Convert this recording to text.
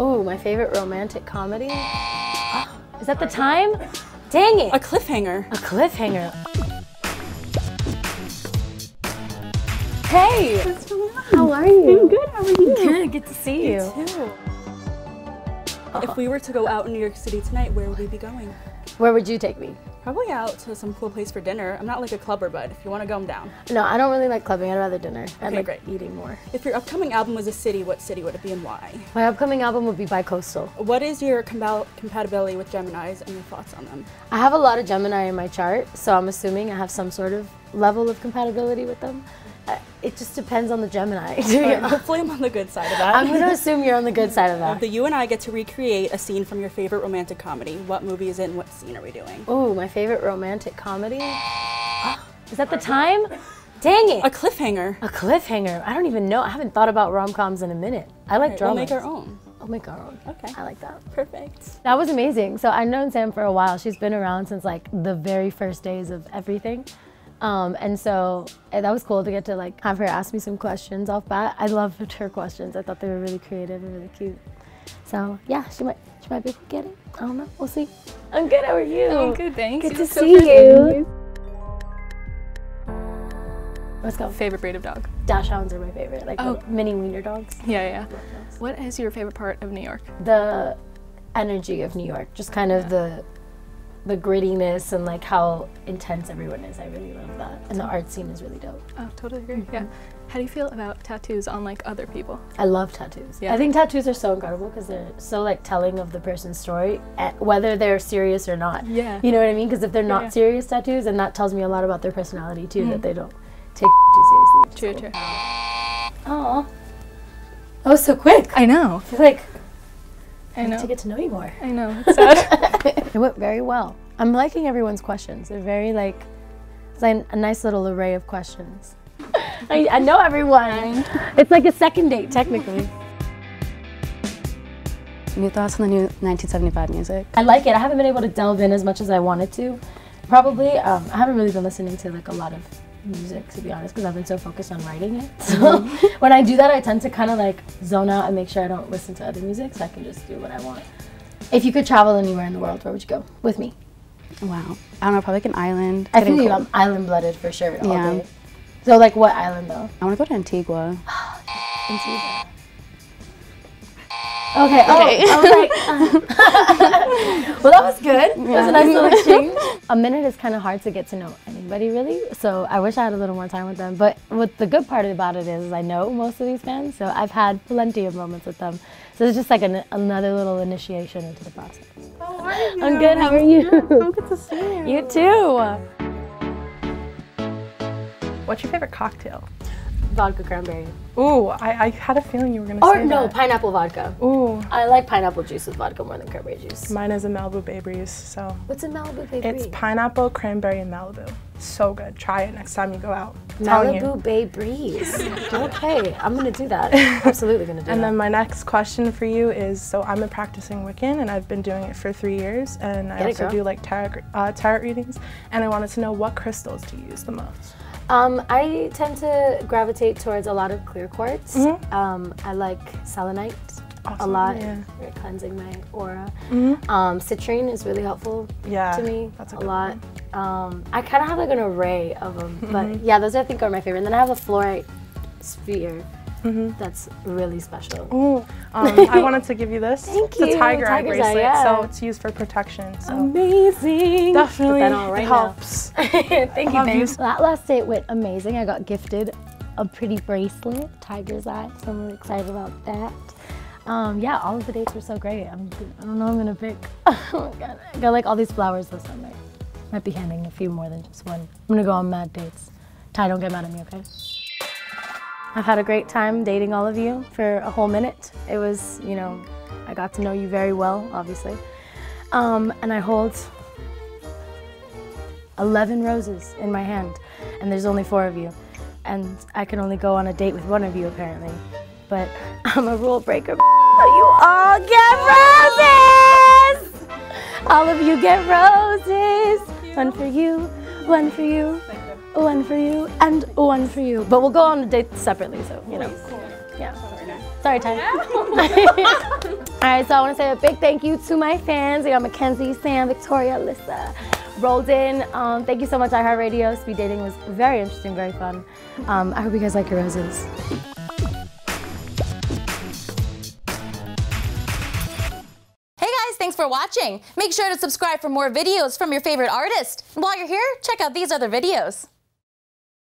Oh, my favorite romantic comedy? Ah, is that the time? Dang it! A cliffhanger. A cliffhanger. Hey! How are you? I'm good. How are you? Good, good to see you. Too. If we were to go out in New York City tonight, where would we be going? Where would you take me? Probably out to some cool place for dinner. I'm not like a clubber, but if you want to go, I'm down. No, I don't really like clubbing. I'd rather dinner. I Okay, like great. eating more. If your upcoming album was a city, what city would it be and why? My upcoming album would be Bicoastal. What is your compa- compatibility with Geminis and your thoughts on them? I have a lot of Gemini in my chart, so I'm assuming I have some sort of level of compatibility with them. It just depends on the Gemini. to be Alright, honest. hopefully, I'm on the good side of that. I'm going to assume you're on the good side of that. the you and I get to recreate a scene from your favorite romantic comedy. What movie is it and what scene are we doing? Oh, my favorite romantic comedy? Ah, Is that the time? Dang it! A cliffhanger. A cliffhanger. I don't even know. I haven't thought about rom coms in a minute. I like Alright, dramas. we'll make our own. Make our own. Okay. I like that. Perfect. That was amazing. So I've known Sam for a while. She's been around since like the very first days of everything. Um, and so eh, that was cool to get to like have her ask me some questions off bat. I loved her questions. I thought they were really creative and really cute. So yeah, she might she might be able to get it. I don't know. We'll see. I'm good. How are you? I'm good, thanks. Good You to look so see you. Let's go. Favorite breed of dog? Dachshunds are my favorite, like Oh. mini wiener dogs. Yeah, yeah. What is your favorite part of New York? The energy of New York, just kind of the the grittiness and like how intense everyone is. I really love that, and the art scene is really dope. Oh, totally agree. Yeah. How do you feel about tattoos on like other people? I love tattoos. Yeah. I think tattoos are so incredible because they're so like telling of the person's story, eh, whether they're serious or not. Yeah. You know what I mean? Because if they're not yeah. serious tattoos, and that tells me a lot about their personality too, that they don't take too seriously. True, cool. true. Aw. That was so quick. I I know. feel like I know. to get to know you more. I know. It's sad. It went very well. I'm liking everyone's questions. They're very like, it's like a nice little array of questions. I, I know everyone. It's like a second date, technically. New thoughts on the new 1975 music? I like it. I haven't been able to delve in as much as I wanted to. Probably, um, I haven't really been listening to like a lot of music to be honest, because I've been so focused on writing it. So when I do that, I tend to kind of like zone out and make sure I don't listen to other music, so I can just do what I want. If you could travel anywhere in the world, where would you go with me? Wow. I don't know, probably like an island. I you. I'm island blooded for sure. All Yeah. day. So like what island though? I want to go to Antigua. Antigua. Okay. Oh, okay. I was like, uh, well, that was good. That was a nice little exchange. A minute is kind of hard to get to know anybody really. So I wish I had a little more time with them. But what the good part about it is, I know most of these fans, so I've had plenty of moments with them. So it's just like an, another little initiation into the process. How are you? I'm good. How are you? Good to see you. you too. What's your favorite cocktail? Vodka cranberry. Ooh, I, I had a feeling you were gonna Or say no, that. pineapple vodka. Ooh, I like pineapple juice with vodka more than cranberry juice. mine is a Malibu Bay Breeze, so What's a Malibu Bay Breeze? it's pineapple, cranberry, and Malibu. So good. Try it next time you go out. I'm telling you. Malibu Bay Breeze. okay, I'm gonna do that. Absolutely gonna do And that. then my next question for you is: so I'm a practicing Wiccan, and I've been doing it for three years, and I Get it, also girl. do like tarot, uh, tarot readings. And I wanted to know what crystals do you use the most? Um, I tend to gravitate towards a lot of clear quartz. Um, I like selenite a lot, yeah. for cleansing my aura. Um, citrine is really helpful Yeah, to me that's a a lot. Um, I kind of have like an array of them, but yeah, those I think are my favorite. And then I have a fluorite sphere that's really special. Ooh, um, I wanted to give you this. Thank it's a you. tiger eye Tiger's eye, bracelet, yeah. so it's used for protection. So Amazing. definitely Put that on right it now. helps. Thank you, babe. you. That last date went amazing. I got gifted a pretty bracelet, tiger's eye, so I'm really excited about that. Um, yeah, all of the dates were so great. I'm, I don't know I'm gonna pick. Oh my god, I got like all these flowers this summer. Might be handing a few more than just one. I'm gonna go on mad dates. Ty, don't get mad at me, okay? I've had a great time dating all of you for a whole minute. It was, you know, I got to know you very well, obviously. Um, and I hold 11 roses in my hand, and there's only four of you. And I can only go on a date with one of you, apparently. But I'm a rule breaker. You all get roses! All of you get roses! One for you, one for you, one for you, and one for you. But we'll go on a date separately, so, you know. Yeah. Sorry, Ty. All right, so I want to say a big thank you to my fans. We got Mackenzie, Sam, Victoria, Alyssa, Rolden. Um, thank you so much, iHeartRadio. Speed dating was very interesting, very fun. Um, I hope you guys like your roses. Hey guys, thanks for watching. Make sure to subscribe for more videos from your favorite artist. And while you're here, check out these other videos.